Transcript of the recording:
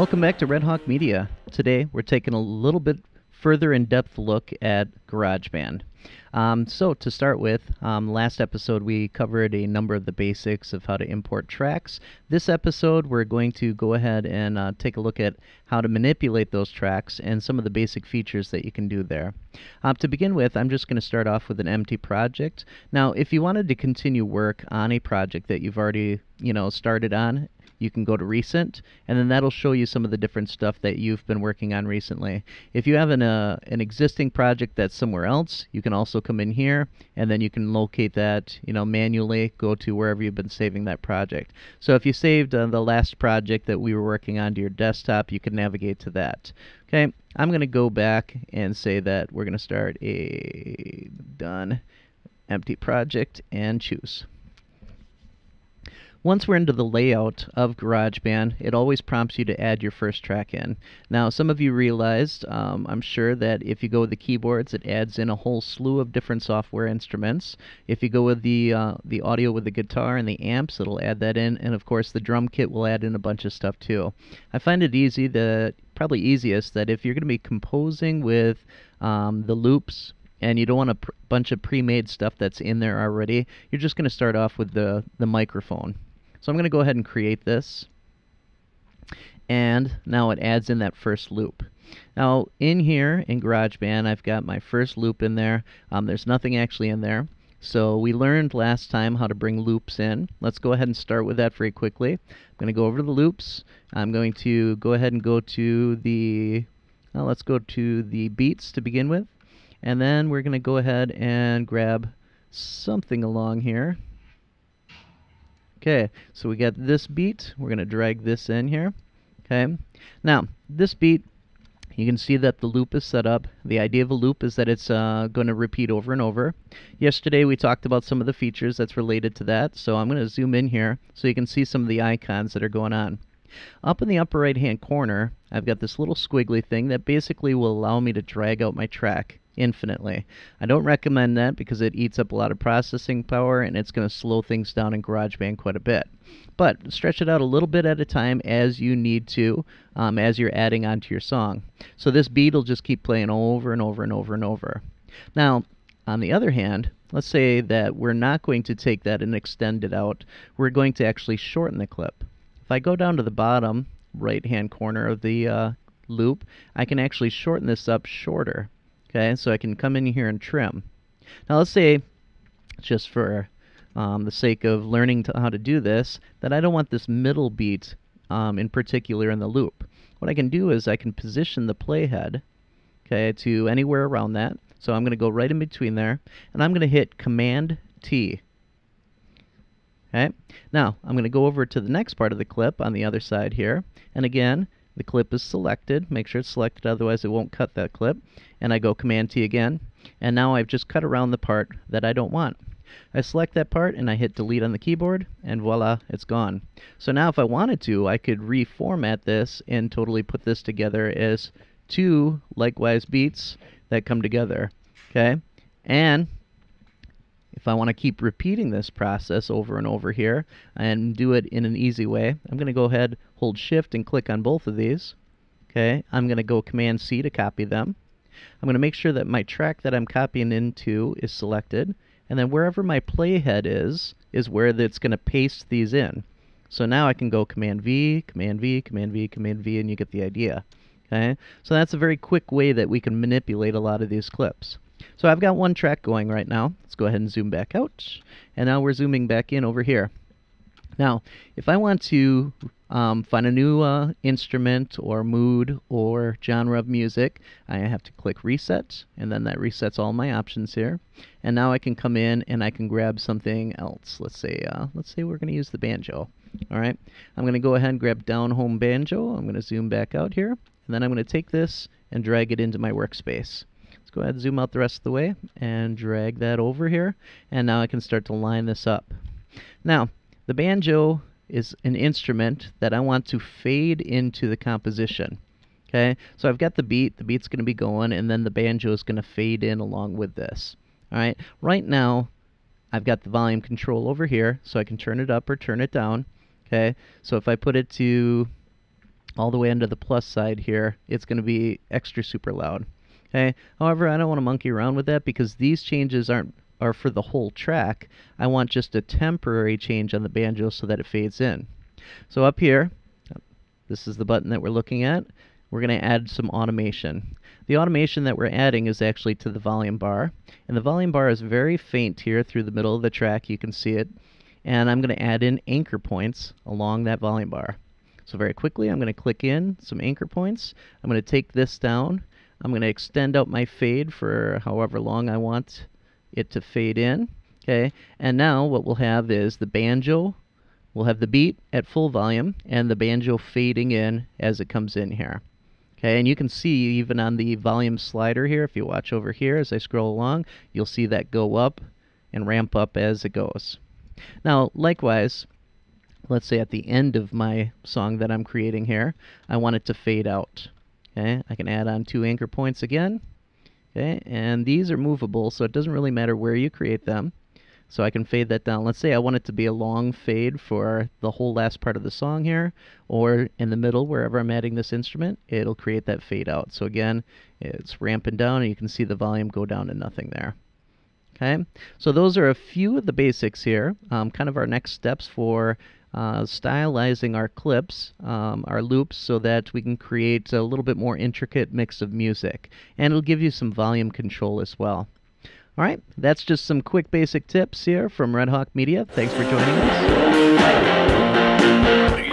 Welcome back to Red Hawk Media. Today we're taking a little bit further in depth look at GarageBand. Um, so, to start with, um, last episode we covered a number of the basics of how to import tracks. This episode we're going to go ahead and uh, take a look at how to manipulate those tracks and some of the basic features that you can do there. Uh, to begin with, I'm just going to start off with an empty project. Now, if you wanted to continue work on a project that you've already, you know, started on you can go to recent and then that'll show you some of the different stuff that you've been working on recently. If you have an, uh, an existing project that's somewhere else you can also come in here and then you can locate that you know manually go to wherever you've been saving that project. So if you saved uh, the last project that we were working on to your desktop you can navigate to that. Okay I'm going to go back and say that we're going to start a done empty project and choose once we're into the layout of GarageBand, it always prompts you to add your first track in. Now, some of you realized, um, I'm sure, that if you go with the keyboards, it adds in a whole slew of different software instruments. If you go with the uh, the audio with the guitar and the amps, it'll add that in, and of course, the drum kit will add in a bunch of stuff too. I find it easy that probably easiest that if you're going to be composing with um, the loops and you don't want a bunch of pre-made stuff that's in there already, you're just going to start off with the the microphone. So I'm going to go ahead and create this. And now it adds in that first loop. Now in here in GarageBand I've got my first loop in there. Um, there's nothing actually in there. So we learned last time how to bring loops in. Let's go ahead and start with that very quickly. I'm going to go over to the loops. I'm going to go ahead and go to the, well, let's go to the beats to begin with. And then we're going to go ahead and grab something along here. Okay, so we got this beat. We're going to drag this in here. Okay, now this beat, you can see that the loop is set up. The idea of a loop is that it's uh, going to repeat over and over. Yesterday we talked about some of the features that's related to that, so I'm going to zoom in here so you can see some of the icons that are going on. Up in the upper right hand corner, I've got this little squiggly thing that basically will allow me to drag out my track infinitely. I don't recommend that because it eats up a lot of processing power and it's going to slow things down in GarageBand quite a bit. But stretch it out a little bit at a time as you need to, um, as you're adding onto your song. So this beat will just keep playing over and over and over and over. Now, on the other hand, let's say that we're not going to take that and extend it out. We're going to actually shorten the clip. If I go down to the bottom right hand corner of the uh, loop, I can actually shorten this up shorter. Okay, so I can come in here and trim. Now let's say, just for um, the sake of learning to, how to do this, that I don't want this middle beat um, in particular in the loop. What I can do is I can position the playhead okay, to anywhere around that. So I'm going to go right in between there, and I'm going to hit Command T. Okay. Now I'm going to go over to the next part of the clip on the other side here, and again the clip is selected. Make sure it's selected, otherwise it won't cut that clip. And I go Command T again. And now I've just cut around the part that I don't want. I select that part and I hit delete on the keyboard and voila, it's gone. So now if I wanted to, I could reformat this and totally put this together as two likewise beats that come together. Okay? And if I want to keep repeating this process over and over here and do it in an easy way, I'm going to go ahead, hold shift and click on both of these. Okay, I'm going to go command C to copy them. I'm going to make sure that my track that I'm copying into is selected and then wherever my playhead is is where it's going to paste these in. So now I can go command V, command V, command V, command V and you get the idea. Okay? So that's a very quick way that we can manipulate a lot of these clips. So I've got one track going right now. Let's go ahead and zoom back out. And now we're zooming back in over here. Now, if I want to um, find a new uh, instrument or mood or genre of music, I have to click reset, and then that resets all my options here. And now I can come in and I can grab something else. Let's say, uh, let's say we're going to use the banjo. All right, I'm going to go ahead and grab down home banjo. I'm going to zoom back out here, and then I'm going to take this and drag it into my workspace. Let's go ahead and zoom out the rest of the way and drag that over here. And now I can start to line this up. Now, the banjo is an instrument that I want to fade into the composition. Okay, so I've got the beat, the beat's going to be going, and then the banjo is going to fade in along with this. Alright, right now I've got the volume control over here, so I can turn it up or turn it down. Okay, so if I put it to all the way into the plus side here, it's going to be extra super loud. Okay. However, I don't want to monkey around with that because these changes aren't are for the whole track. I want just a temporary change on the banjo so that it fades in. So up here, this is the button that we're looking at. We're going to add some automation. The automation that we're adding is actually to the volume bar. And the volume bar is very faint here through the middle of the track. You can see it. And I'm going to add in anchor points along that volume bar. So very quickly, I'm going to click in some anchor points. I'm going to take this down. I'm going to extend out my fade for however long I want it to fade in. Okay, and now what we'll have is the banjo, we'll have the beat at full volume, and the banjo fading in as it comes in here. Okay, and you can see even on the volume slider here, if you watch over here as I scroll along, you'll see that go up and ramp up as it goes. Now, likewise, let's say at the end of my song that I'm creating here, I want it to fade out. Okay, I can add on two anchor points again. Okay, and these are movable, so it doesn't really matter where you create them. So I can fade that down. Let's say I want it to be a long fade for the whole last part of the song here, or in the middle, wherever I'm adding this instrument, it'll create that fade out. So again, it's ramping down, and you can see the volume go down to nothing there. Okay, so those are a few of the basics here, um, kind of our next steps for uh, stylizing our clips, um, our loops, so that we can create a little bit more intricate mix of music. And it'll give you some volume control as well. All right, that's just some quick basic tips here from Red Hawk Media. Thanks for joining us.